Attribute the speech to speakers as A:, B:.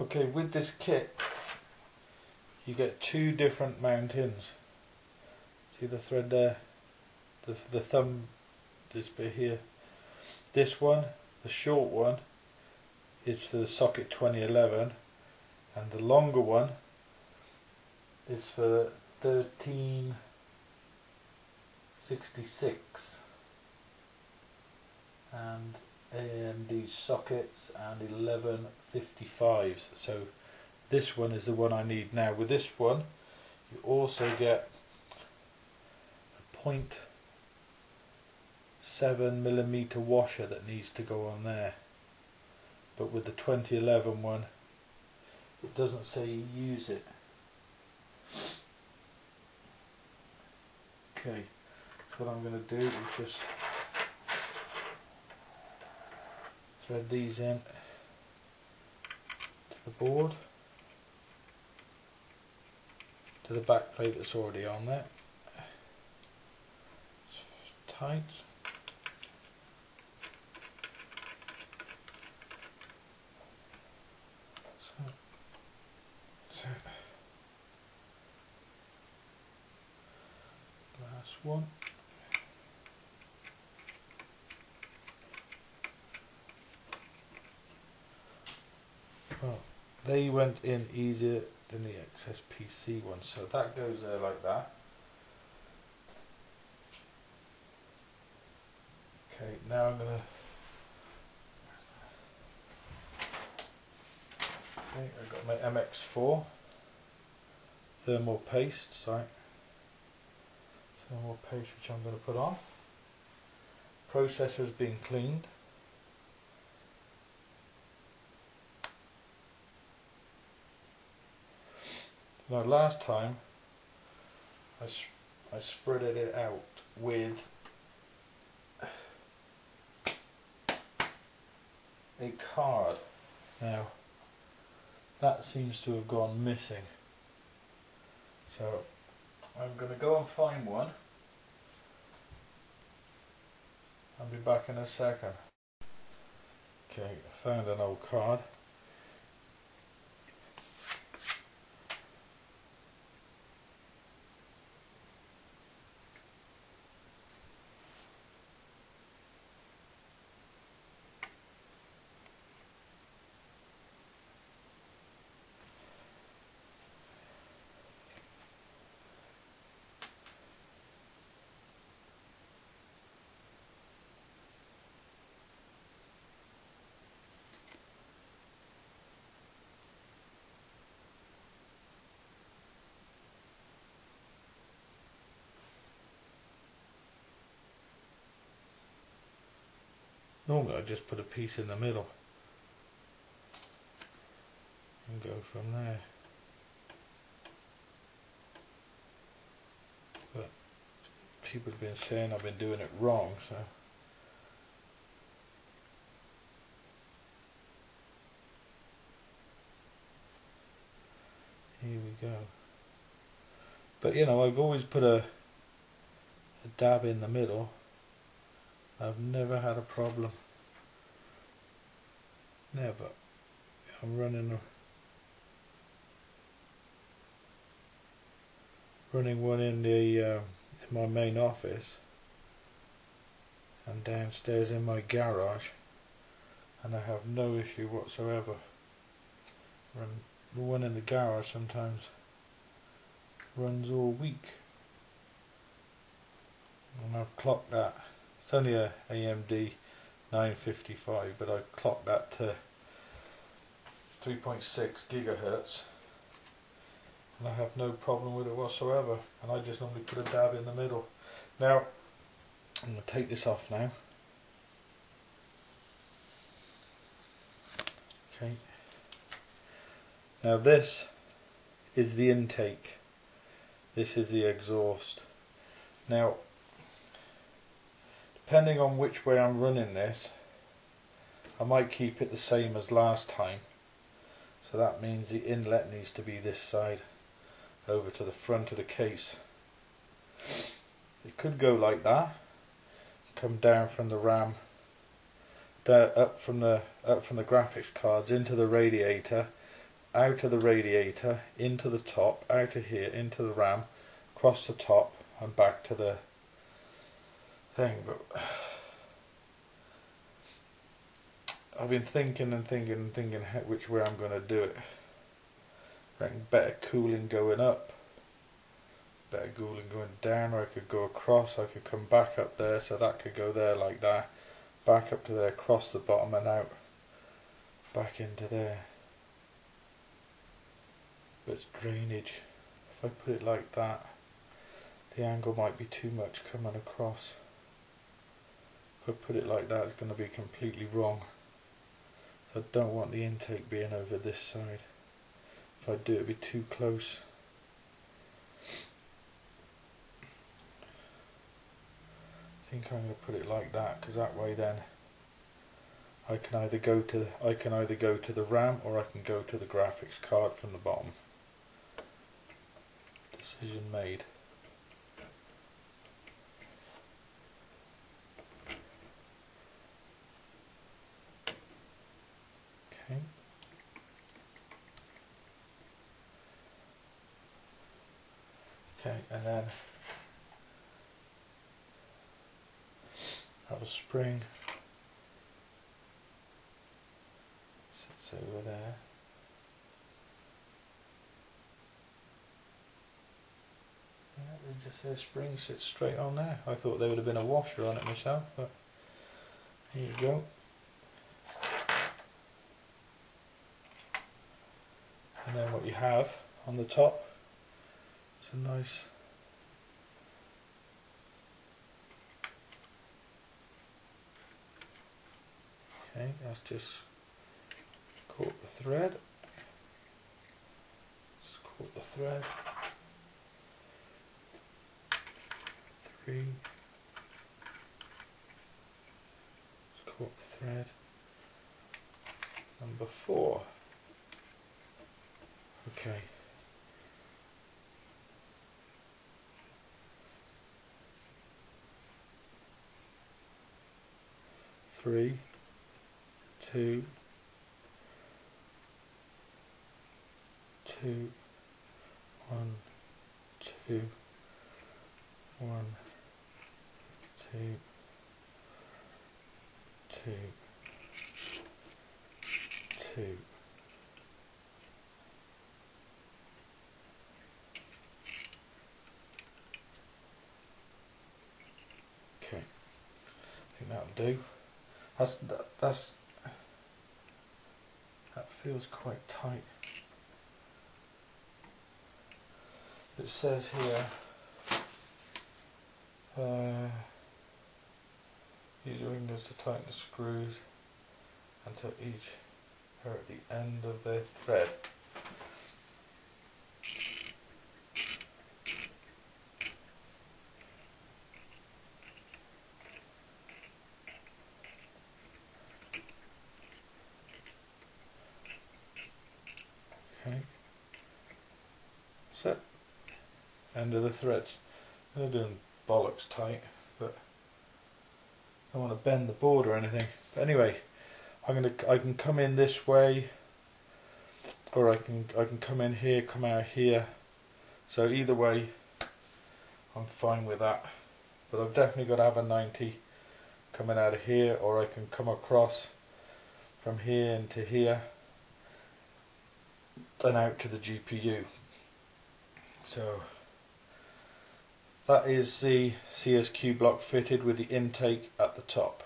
A: Okay, with this kit, you get two different mountings. See the thread there? The, the thumb, this bit here. This one, the short one, is for the socket 2011 and the longer one is for 1366 and AMD sockets and 1155s so this one is the one I need. Now with this one you also get a point seven millimeter washer that needs to go on there. But with the 2011 one it doesn't say you use it. Okay. So what I'm going to do is just thread these in to the board. To the back plate that's already on there. It's tight. So, so. Last one they went in easier than the XSPC one, so that goes there like that. Okay, now I'm gonna. Okay, I've got my MX4 thermal paste, sorry. Thermal paste which I'm to put on. Processor's being cleaned. Now last time I, I spreaded it out with a card. Now that seems to have gone missing. So I'm going to go and find one. I'll be back in a second. Okay, I found an old card. Normally I just put a piece in the middle and go from there. But people have been saying I've been doing it wrong, so. Here we go. But you know, I've always put a, a dab in the middle I've never had a problem. Never. I'm running running one in the uh, in my main office and downstairs in my garage and I have no issue whatsoever. Run one in the garage sometimes runs all week and I've clocked that it's only a AMD 955 but I clocked that to 3.6 gigahertz and I have no problem with it whatsoever and I just normally put a dab in the middle. Now I'm going to take this off now. Okay. Now this is the intake. This is the exhaust. Now depending on which way I'm running this I might keep it the same as last time. So that means the inlet needs to be this side over to the front of the case. It could go like that. Come down from the RAM down, up from the up from the graphics cards into the radiator out of the radiator into the top, out of here into the ram, across the top and back to the thing. But I've been thinking and thinking and thinking which way I'm going to do it. Better cooling going up, better cooling going down, or I could go across, I could come back up there, so that could go there like that, back up to there, across the bottom and out, back into there. But it's drainage. If I put it like that, the angle might be too much coming across. If I put it like that, it's going to be completely wrong. So I don't want the intake being over this side. If I do, it'd be too close. I think I'm going to put it like that because that way then I can either go to I can either go to the RAM or I can go to the graphics card from the bottom. Decision made. Okay. Okay, and then have a spring sits over there. Yeah, they just says spring sits straight on there. I thought there would have been a washer on it myself, but here you go. And then what you have on the top is a nice Okay, that's just caught the thread. Just caught the thread. Three. Just caught the thread. Number four. Okay. Three, two, two, one, two, one, two, two, two. Okay, I think that'll do. That's that, that's that feels quite tight. It says here. Uh, use your fingers to tighten the screws until each are at the end of their thread. Okay. Set. End of the threads. They're doing bollocks tight, but I don't want to bend the board or anything. But anyway, I'm gonna I can come in this way, or I can I can come in here, come out here. So either way, I'm fine with that. But I've definitely got to have a 90 coming out of here, or I can come across from here into here and out to the GPU. So that is the CSQ block fitted with the intake at the top.